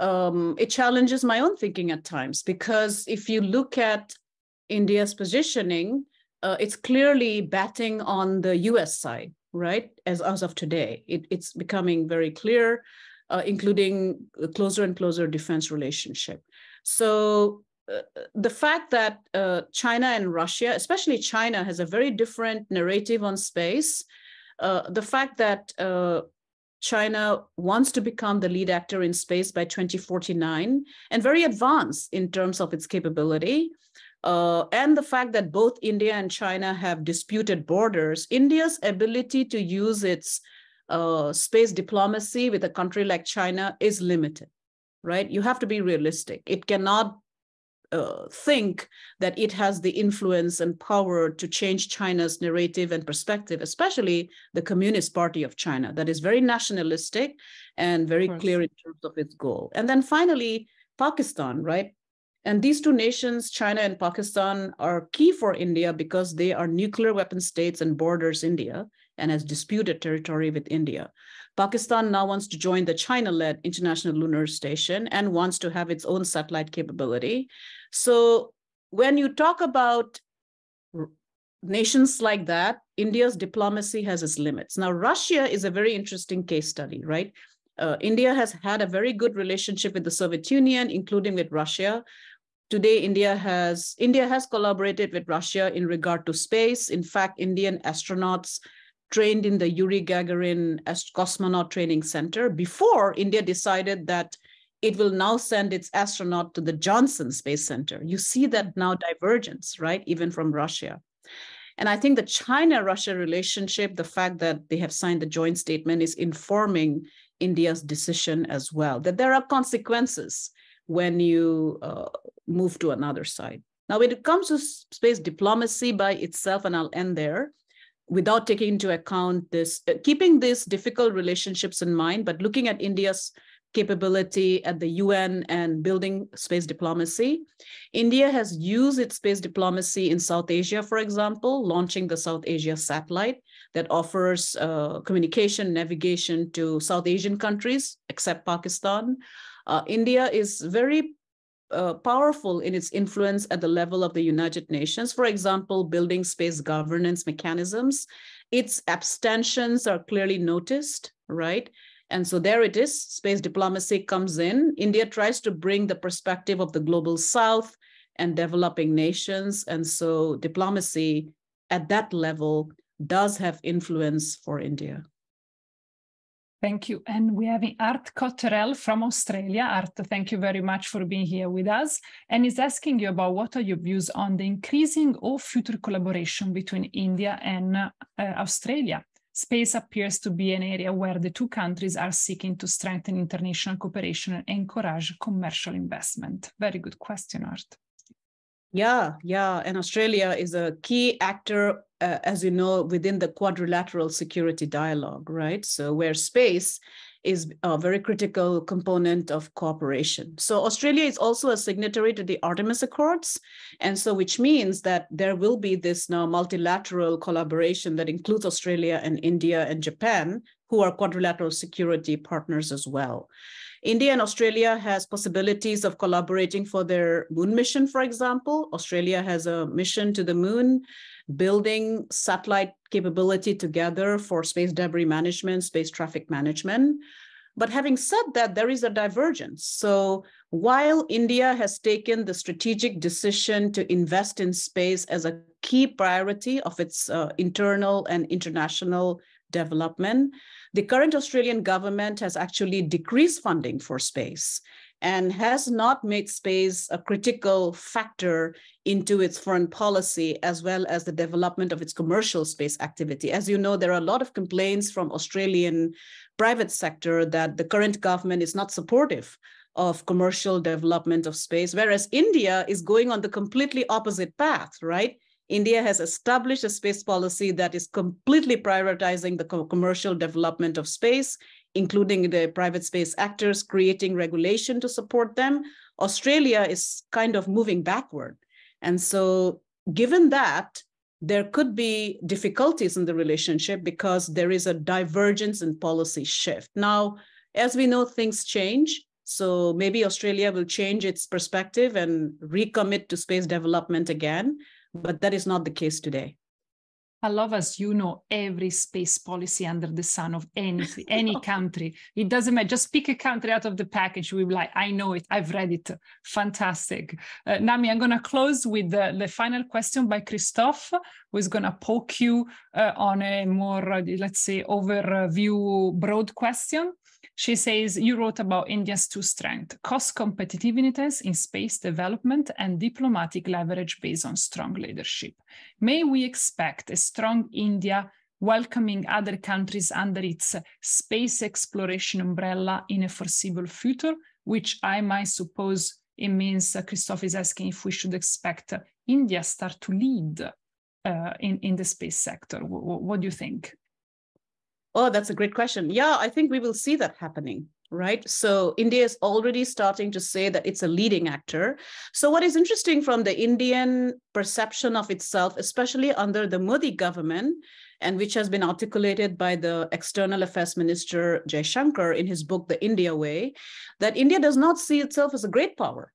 um, it challenges my own thinking at times because if you look at India's positioning, uh, it's clearly batting on the US side, right? As, as of today, it, it's becoming very clear, uh, including a closer and closer defense relationship. So uh, the fact that uh, China and Russia, especially China, has a very different narrative on space, uh, the fact that uh, China wants to become the lead actor in space by 2049 and very advanced in terms of its capability. Uh, and the fact that both India and China have disputed borders, India's ability to use its uh, space diplomacy with a country like China is limited, right? You have to be realistic. It cannot uh, think that it has the influence and power to change China's narrative and perspective, especially the Communist Party of China, that is very nationalistic and very clear in terms of its goal. And then finally, Pakistan, right? And these two nations, China and Pakistan, are key for India because they are nuclear weapon states and borders India and has disputed territory with India. Pakistan now wants to join the China-led International Lunar Station and wants to have its own satellite capability. So when you talk about nations like that, India's diplomacy has its limits. Now, Russia is a very interesting case study, right? Uh, India has had a very good relationship with the Soviet Union, including with Russia. Today, India has India has collaborated with Russia in regard to space. In fact, Indian astronauts trained in the Yuri Gagarin Cosmonaut Training Center before India decided that it will now send its astronaut to the Johnson Space Center. You see that now divergence, right? Even from Russia. And I think the China Russia relationship, the fact that they have signed the joint statement, is informing India's decision as well, that there are consequences when you uh, move to another side. Now, when it comes to space diplomacy by itself, and I'll end there, without taking into account this, uh, keeping these difficult relationships in mind, but looking at India's capability at the UN and building space diplomacy. India has used its space diplomacy in South Asia, for example, launching the South Asia satellite that offers uh, communication, navigation to South Asian countries, except Pakistan. Uh, India is very uh, powerful in its influence at the level of the United Nations. For example, building space governance mechanisms. Its abstentions are clearly noticed, right? And so there it is, space diplomacy comes in. India tries to bring the perspective of the global south and developing nations. And so diplomacy at that level does have influence for India. Thank you. And we have Art Cotterell from Australia. Art, thank you very much for being here with us. And is asking you about what are your views on the increasing or future collaboration between India and uh, Australia? Space appears to be an area where the two countries are seeking to strengthen international cooperation and encourage commercial investment. Very good question, Art. Yeah, yeah. And Australia is a key actor, uh, as you know, within the quadrilateral security dialogue, right? So, where space is a very critical component of cooperation. So Australia is also a signatory to the Artemis Accords. And so which means that there will be this now multilateral collaboration that includes Australia and India and Japan, who are quadrilateral security partners as well. India and Australia has possibilities of collaborating for their moon mission, for example. Australia has a mission to the moon, building satellite capability together for space debris management, space traffic management. But having said that, there is a divergence. So while India has taken the strategic decision to invest in space as a key priority of its uh, internal and international development, the current Australian government has actually decreased funding for space and has not made space a critical factor into its foreign policy as well as the development of its commercial space activity. As you know, there are a lot of complaints from Australian private sector that the current government is not supportive of commercial development of space, whereas India is going on the completely opposite path, right? India has established a space policy that is completely prioritizing the co commercial development of space, including the private space actors, creating regulation to support them. Australia is kind of moving backward. And so, given that, there could be difficulties in the relationship because there is a divergence in policy shift. Now, as we know, things change. So maybe Australia will change its perspective and recommit to space development again but that is not the case today. I love as you know every space policy under the sun of any any country. It doesn't matter. Just pick a country out of the package. We'll be like, I know it. I've read it. Fantastic. Uh, Nami, I'm going to close with the, the, final question by Christophe, who is going to poke you uh, on a more, uh, let's say, overview broad question. She says you wrote about India's two strengths cost competitiveness in space development and diplomatic leverage based on strong leadership. May we expect a strong India welcoming other countries under its space exploration umbrella in a foreseeable future, which I might suppose it means uh, Christophe is asking if we should expect India start to lead uh, in, in the space sector. W what do you think? Oh, that's a great question. Yeah, I think we will see that happening. right? So India is already starting to say that it's a leading actor. So what is interesting from the Indian perception of itself, especially under the Modi government, and which has been articulated by the External Affairs Minister Jaishankar in his book, The India Way, that India does not see itself as a great power.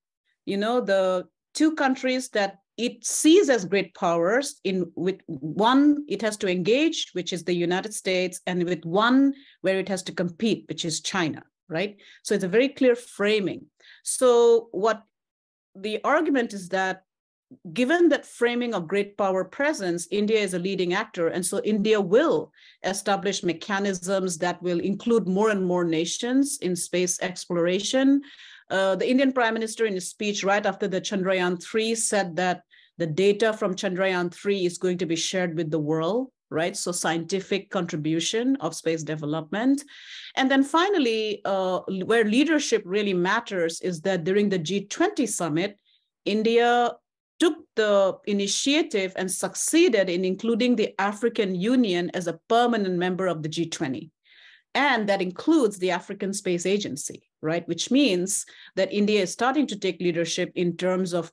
You know, the two countries that it sees as great powers in with one it has to engage which is the united states and with one where it has to compete which is china right? So it's a very clear framing. So what the argument is that given that framing of great power presence india is a leading actor and so india will establish mechanisms that will include more and more nations in space exploration. Uh, the Indian Prime Minister, in his speech right after the Chandrayaan 3, said that the data from Chandrayaan 3 is going to be shared with the world, right? So, scientific contribution of space development. And then finally, uh, where leadership really matters is that during the G20 summit, India took the initiative and succeeded in including the African Union as a permanent member of the G20. And that includes the African Space Agency, right? Which means that India is starting to take leadership in terms of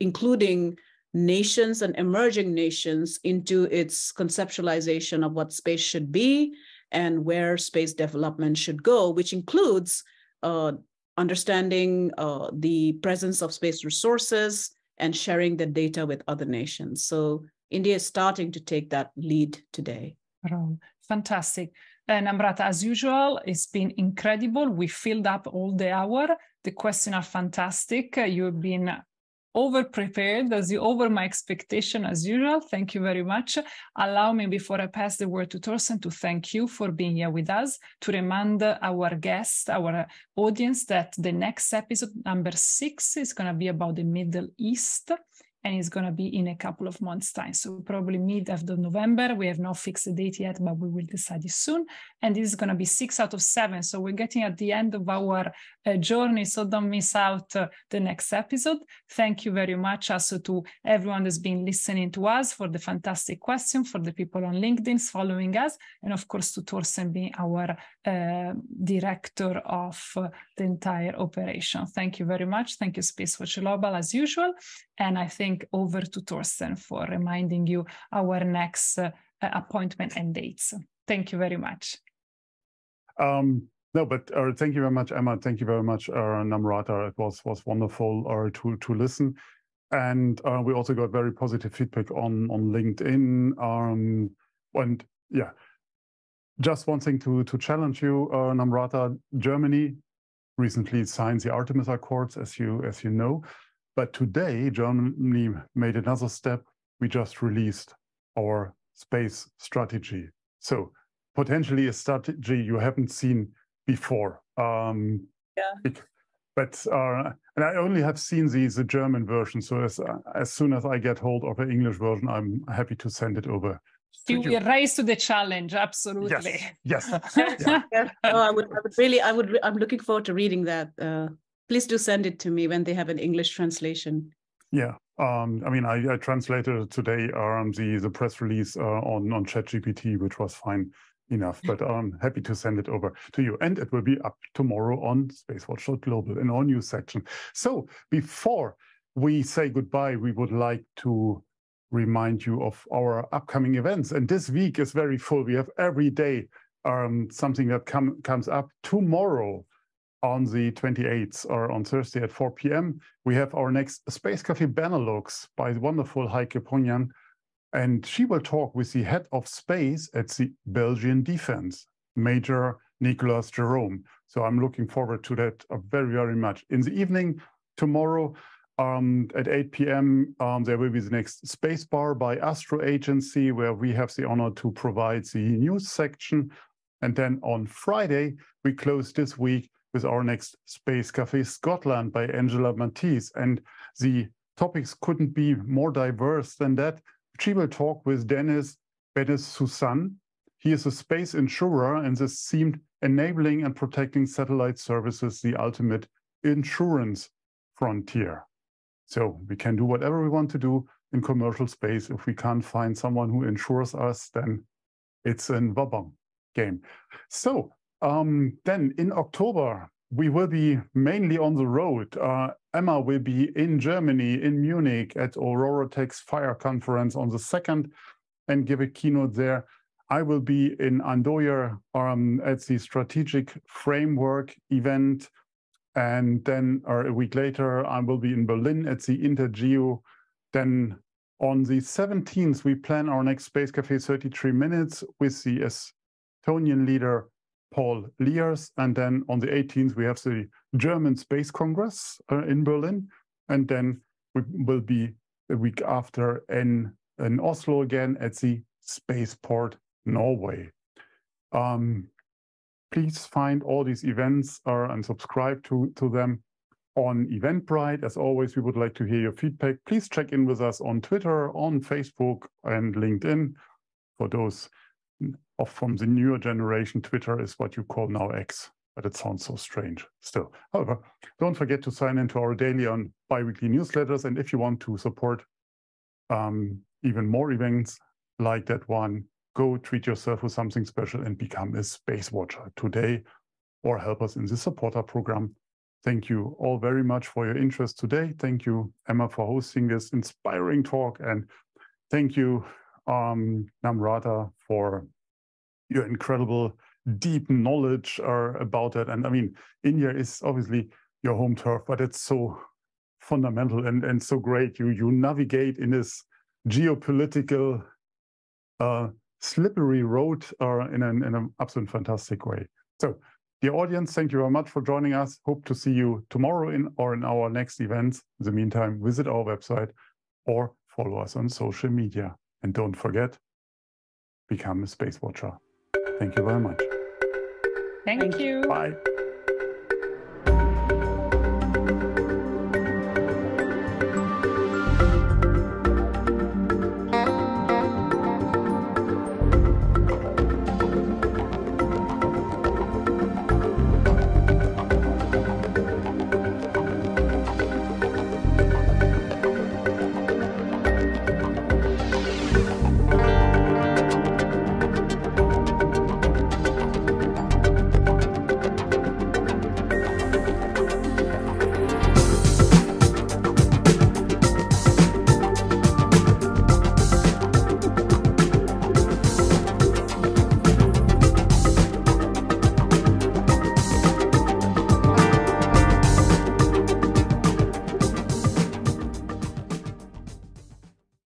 including nations and emerging nations into its conceptualization of what space should be and where space development should go, which includes uh, understanding uh, the presence of space resources and sharing the data with other nations. So India is starting to take that lead today. Fantastic. And Namrata, as usual, it's been incredible. We filled up all the hour. The questions are fantastic. You've been over prepared as you over my expectation as usual. Thank you very much. Allow me before I pass the word to Torsten to thank you for being here with us, to remind our guests, our audience that the next episode number six is going to be about the Middle East and it's going to be in a couple of months time. So probably mid of november we have not fixed the date yet but we will decide it soon. And this is going to be six out of seven. So we're getting at the end of our uh, journey so don't miss out uh, the next episode. Thank you very much also to everyone that's been listening to us for the fantastic question for the people on linkedin following us and of course to torsten being our uh, director of uh, the entire operation. Thank you very much. Thank you space watch global as usual. And I think over to Torsten for reminding you our next uh, appointment and dates. Thank you very much. Um, no, but uh, thank you very much, Emma. Thank you very much, uh, Namrata. It was was wonderful uh, to to listen, and uh, we also got very positive feedback on on LinkedIn. Um, and yeah, just one thing to to challenge you, uh, Namrata. Germany recently signed the Artemis Accords, as you as you know. But today, Germany made another step. We just released our space strategy. So potentially a strategy you haven't seen before. Um, yeah. but uh, and I only have seen the, the German version. So as uh, as soon as I get hold of the English version, I'm happy to send it over. You will rise to the challenge, absolutely. Yes. yes. yeah. yeah. Oh, I would, I would really, I would, I'm looking forward to reading that. Uh, please do send it to me when they have an English translation. Yeah, um, I mean, I, I translated today um, the the press release uh, on on ChatGPT, which was fine enough. But I'm happy to send it over to you, and it will be up tomorrow on Spacewatch Global in our news section. So before we say goodbye, we would like to remind you of our upcoming events. And this week is very full. We have every day um, something that come, comes up tomorrow on the 28th or on Thursday at 4 p.m. We have our next Space Cafe Benelux by the wonderful Heike Ponyan. And she will talk with the head of space at the Belgian Defense, Major Nicolas Jerome. So I'm looking forward to that uh, very, very much. In the evening, tomorrow um, at 8 p.m., um, there will be the next Space Bar by Astro Agency, where we have the honor to provide the news section. And then on Friday, we close this week with our next Space Cafe Scotland by Angela Matisse. And the topics couldn't be more diverse than that. She will talk with Dennis Benez-Susanne. He is a space insurer, and this seemed enabling and protecting satellite services the ultimate insurance frontier. So we can do whatever we want to do in commercial space. If we can't find someone who insures us, then it's an wabong game. So Um, then in October, we will be mainly on the road. Uh, Emma will be in Germany, in Munich at Aurora Tech's Fire Conference on the 2nd and give a keynote there. I will be in Andoya um, at the Strategic Framework event. And then or a week later, I will be in Berlin at the Intergeo. Then on the 17th, we plan our next Space Cafe 33 Minutes with the Estonian leader Paul Liers. And then on the 18th, we have the German Space Congress uh, in Berlin. And then we will be a week after in, in Oslo again at the Spaceport Norway. Um, please find all these events uh, and subscribe to, to them on Eventbrite. As always, we would like to hear your feedback. Please check in with us on Twitter, on Facebook, and LinkedIn. For those of from the newer generation, Twitter is what you call now X, but it sounds so strange still. However, don't forget to sign into our daily and biweekly newsletters. And if you want to support um, even more events like that one, go treat yourself with something special and become a space watcher today or help us in the supporter program. Thank you all very much for your interest today. Thank you, Emma, for hosting this inspiring talk. And thank you, um, Namrata, for your incredible deep knowledge uh, about it. And I mean, India is obviously your home turf, but it's so fundamental and, and so great. You you navigate in this geopolitical uh, slippery road uh, in an in an absolute fantastic way. So, dear audience, thank you very much for joining us. Hope to see you tomorrow in or in our next events. In the meantime, visit our website or follow us on social media. And don't forget, become a space watcher. Thank you very much. Thank, Thank you. Bye.